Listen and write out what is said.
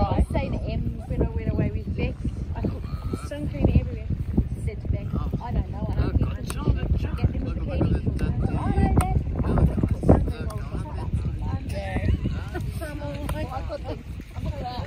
I say the M when I went away with Beck. I put sun cream everywhere. Said to Beck, oh. I don't know. I don't think I should get them to clean it. I got the...